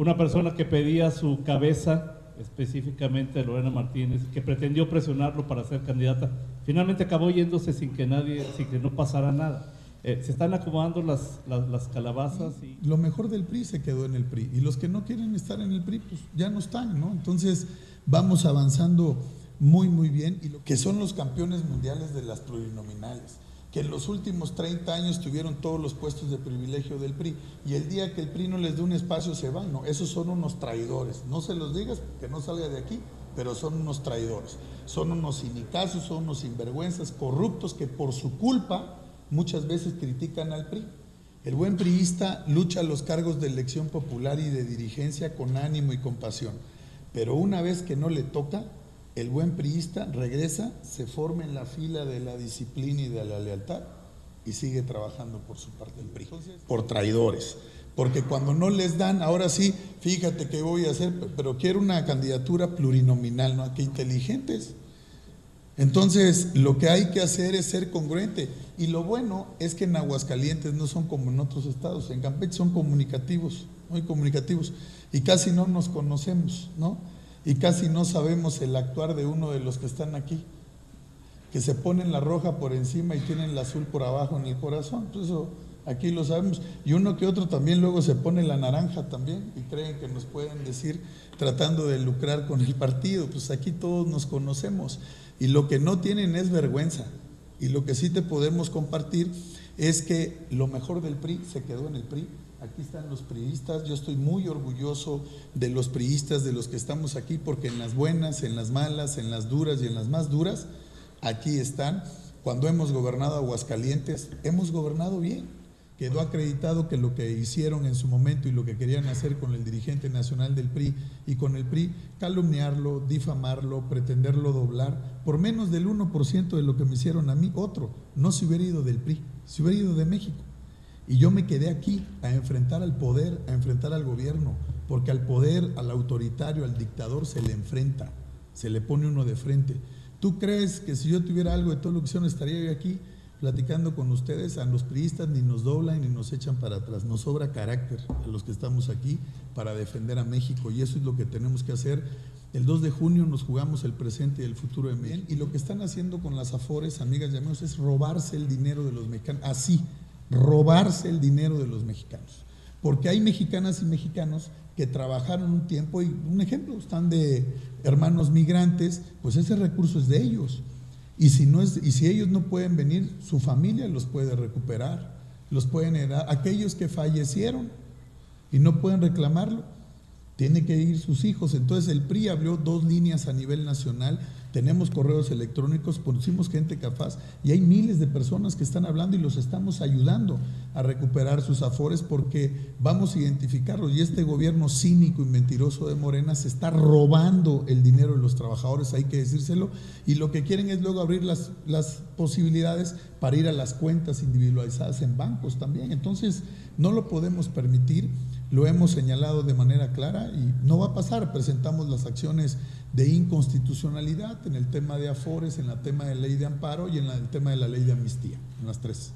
una persona que pedía su cabeza, específicamente Lorena Martínez, que pretendió presionarlo para ser candidata, finalmente acabó yéndose sin que nadie, sin que no pasara nada. Eh, se están acomodando las, las, calabazas. Lo mejor del PRI se quedó en el PRI y los que no quieren estar en el PRI, pues ya no están, ¿no? Entonces vamos avanzando muy, muy bien y lo que son los campeones mundiales de las plurinominales que en los últimos 30 años tuvieron todos los puestos de privilegio del PRI y el día que el PRI no les dé un espacio se van, no, esos son unos traidores, no se los digas que no salga de aquí, pero son unos traidores, son unos sinicazos, son unos sinvergüenzas corruptos que por su culpa muchas veces critican al PRI. El buen priista lucha los cargos de elección popular y de dirigencia con ánimo y compasión, pero una vez que no le toca, el buen priista regresa, se forma en la fila de la disciplina y de la lealtad y sigue trabajando por su parte del PRI, por traidores. Porque cuando no les dan, ahora sí, fíjate qué voy a hacer, pero quiero una candidatura plurinominal, ¿no? Qué inteligentes. Entonces, lo que hay que hacer es ser congruente. Y lo bueno es que en Aguascalientes no son como en otros estados. En Campeche son comunicativos, muy comunicativos. Y casi no nos conocemos, ¿no? Y casi no sabemos el actuar de uno de los que están aquí, que se ponen la roja por encima y tienen la azul por abajo en el corazón. Pues eso aquí lo sabemos. Y uno que otro también luego se pone la naranja también y creen que nos pueden decir tratando de lucrar con el partido. Pues aquí todos nos conocemos. Y lo que no tienen es vergüenza. Y lo que sí te podemos compartir es que lo mejor del PRI se quedó en el PRI Aquí están los priistas. Yo estoy muy orgulloso de los priistas, de los que estamos aquí, porque en las buenas, en las malas, en las duras y en las más duras, aquí están. Cuando hemos gobernado Aguascalientes, hemos gobernado bien. Quedó acreditado que lo que hicieron en su momento y lo que querían hacer con el dirigente nacional del PRI y con el PRI, calumniarlo, difamarlo, pretenderlo doblar, por menos del 1% de lo que me hicieron a mí, otro, no se hubiera ido del PRI, se hubiera ido de México. Y yo me quedé aquí a enfrentar al poder, a enfrentar al gobierno, porque al poder, al autoritario, al dictador se le enfrenta, se le pone uno de frente. ¿Tú crees que si yo tuviera algo de que hicieron estaría yo aquí platicando con ustedes? A los priistas ni nos doblan ni nos echan para atrás. Nos sobra carácter a los que estamos aquí para defender a México y eso es lo que tenemos que hacer. El 2 de junio nos jugamos el presente y el futuro de México. Y lo que están haciendo con las afores, amigas y amigos, es robarse el dinero de los mexicanos. Así, robarse el dinero de los mexicanos. Porque hay mexicanas y mexicanos que trabajaron un tiempo, y un ejemplo, están de hermanos migrantes, pues ese recurso es de ellos. Y si, no es, y si ellos no pueden venir, su familia los puede recuperar, los pueden heredar. Aquellos que fallecieron y no pueden reclamarlo, tienen que ir sus hijos. Entonces el PRI abrió dos líneas a nivel nacional tenemos correos electrónicos, pusimos gente capaz y hay miles de personas que están hablando y los estamos ayudando a recuperar sus afores porque vamos a identificarlos. Y este gobierno cínico y mentiroso de Morena se está robando el dinero de los trabajadores, hay que decírselo, y lo que quieren es luego abrir las, las posibilidades para ir a las cuentas individualizadas en bancos también. Entonces, no lo podemos permitir, lo hemos señalado de manera clara y no va a pasar. Presentamos las acciones de inconstitucionalidad en el tema de afores, en el tema de ley de amparo y en el tema de la ley de amnistía, en las tres.